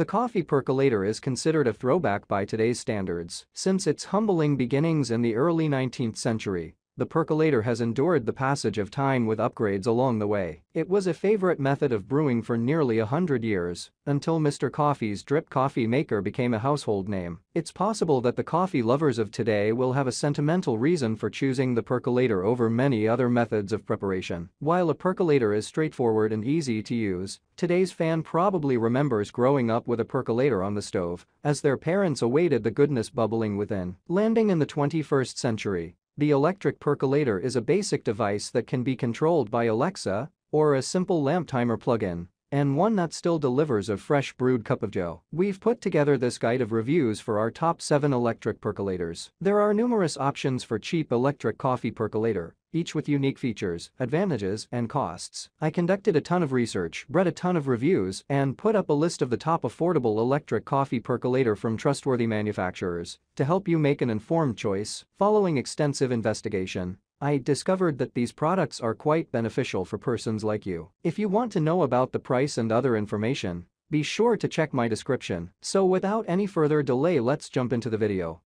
The coffee percolator is considered a throwback by today's standards. Since its humbling beginnings in the early 19th century, the percolator has endured the passage of time with upgrades along the way. It was a favorite method of brewing for nearly a hundred years, until Mr. Coffee's drip coffee maker became a household name. It's possible that the coffee lovers of today will have a sentimental reason for choosing the percolator over many other methods of preparation. While a percolator is straightforward and easy to use, today's fan probably remembers growing up with a percolator on the stove, as their parents awaited the goodness bubbling within. Landing in the 21st century, the electric percolator is a basic device that can be controlled by Alexa or a simple lamp timer plug-in, and one that still delivers a fresh brewed cup of joe. We've put together this guide of reviews for our top 7 electric percolators. There are numerous options for cheap electric coffee percolator, each with unique features, advantages, and costs. I conducted a ton of research, read a ton of reviews, and put up a list of the top affordable electric coffee percolator from trustworthy manufacturers to help you make an informed choice. Following extensive investigation, I discovered that these products are quite beneficial for persons like you. If you want to know about the price and other information, be sure to check my description. So without any further delay let's jump into the video.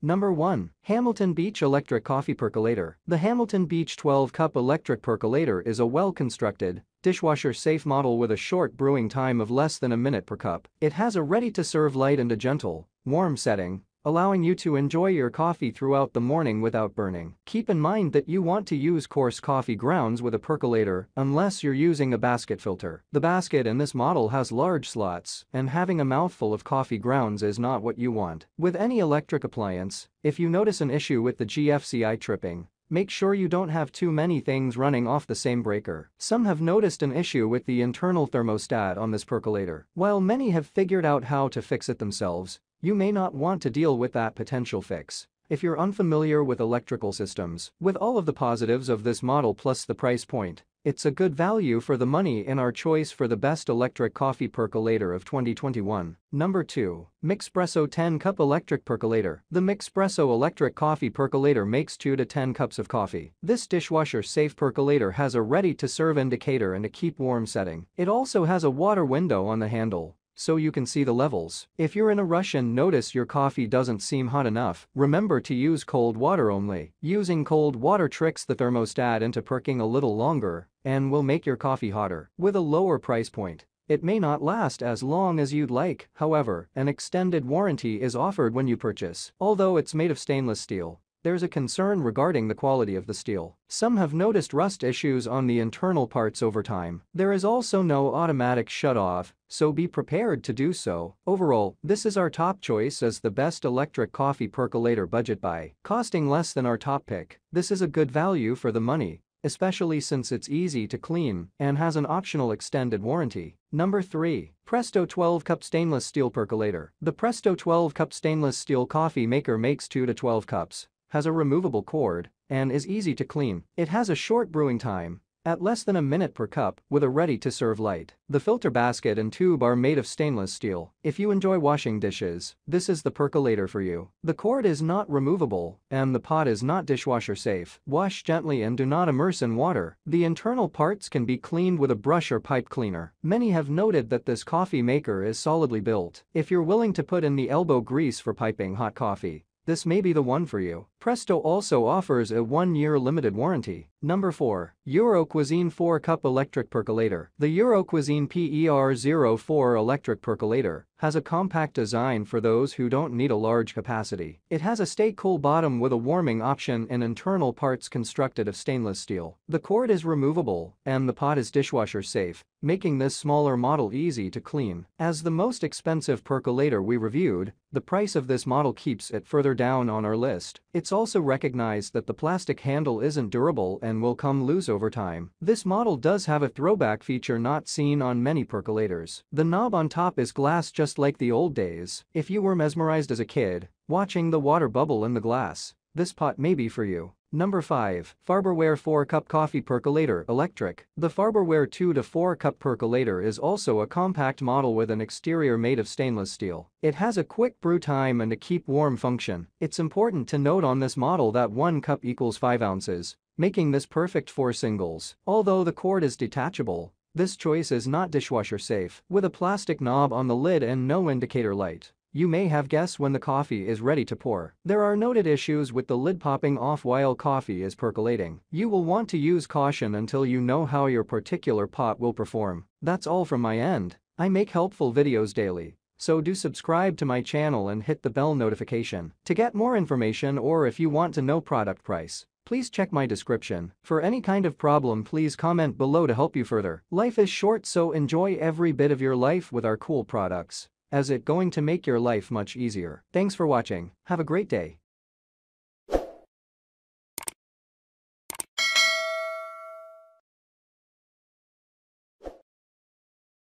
Number 1. Hamilton Beach Electric Coffee Percolator. The Hamilton Beach 12-cup electric percolator is a well-constructed, dishwasher-safe model with a short brewing time of less than a minute per cup. It has a ready-to-serve light and a gentle, warm setting, allowing you to enjoy your coffee throughout the morning without burning. Keep in mind that you want to use coarse coffee grounds with a percolator unless you're using a basket filter. The basket in this model has large slots, and having a mouthful of coffee grounds is not what you want. With any electric appliance, if you notice an issue with the GFCI tripping, Make sure you don't have too many things running off the same breaker. Some have noticed an issue with the internal thermostat on this percolator. While many have figured out how to fix it themselves, you may not want to deal with that potential fix. If you're unfamiliar with electrical systems, with all of the positives of this model plus the price point, it's a good value for the money in our choice for the best electric coffee percolator of 2021. Number 2. Mixpresso 10 Cup Electric Percolator. The Mixpresso electric coffee percolator makes 2 to 10 cups of coffee. This dishwasher-safe percolator has a ready-to-serve indicator and a keep warm setting. It also has a water window on the handle, so you can see the levels. If you're in a rush and notice your coffee doesn't seem hot enough, remember to use cold water only. Using cold water tricks the thermostat into perking a little longer and will make your coffee hotter. With a lower price point, it may not last as long as you'd like, however, an extended warranty is offered when you purchase. Although it's made of stainless steel, there's a concern regarding the quality of the steel. Some have noticed rust issues on the internal parts over time. There is also no automatic shut-off, so be prepared to do so. Overall, this is our top choice as the best electric coffee percolator budget buy. Costing less than our top pick, this is a good value for the money especially since it's easy to clean and has an optional extended warranty. Number 3. Presto 12 Cup Stainless Steel Percolator. The Presto 12 Cup Stainless Steel Coffee Maker makes 2 to 12 cups has a removable cord, and is easy to clean. It has a short brewing time, at less than a minute per cup, with a ready-to-serve light. The filter basket and tube are made of stainless steel. If you enjoy washing dishes, this is the percolator for you. The cord is not removable, and the pot is not dishwasher safe. Wash gently and do not immerse in water. The internal parts can be cleaned with a brush or pipe cleaner. Many have noted that this coffee maker is solidly built. If you're willing to put in the elbow grease for piping hot coffee, this may be the one for you. Presto also offers a one-year limited warranty. Number 4. Euro Cuisine 4-Cup Electric Percolator. The Euro Cuisine PER04 Electric Percolator has a compact design for those who don't need a large capacity. It has a stay-cool bottom with a warming option and internal parts constructed of stainless steel. The cord is removable, and the pot is dishwasher safe, making this smaller model easy to clean. As the most expensive percolator we reviewed, the price of this model keeps it further down on our list. It's also recognized that the plastic handle isn't durable and will come loose over time. This model does have a throwback feature not seen on many percolators. The knob on top is glass just like the old days. If you were mesmerized as a kid, watching the water bubble in the glass, this pot may be for you. Number 5. Farberware 4-Cup Coffee Percolator Electric. The Farberware 2 to 4 cup percolator is also a compact model with an exterior made of stainless steel. It has a quick brew time and a keep warm function. It's important to note on this model that 1 cup equals 5 ounces, making this perfect for singles. Although the cord is detachable, this choice is not dishwasher safe. With a plastic knob on the lid and no indicator light, you may have guessed when the coffee is ready to pour. There are noted issues with the lid popping off while coffee is percolating. You will want to use caution until you know how your particular pot will perform. That's all from my end. I make helpful videos daily. So do subscribe to my channel and hit the bell notification. To get more information or if you want to know product price, please check my description. For any kind of problem please comment below to help you further. Life is short so enjoy every bit of your life with our cool products as it going to make your life much easier. Thanks for watching, have a great day.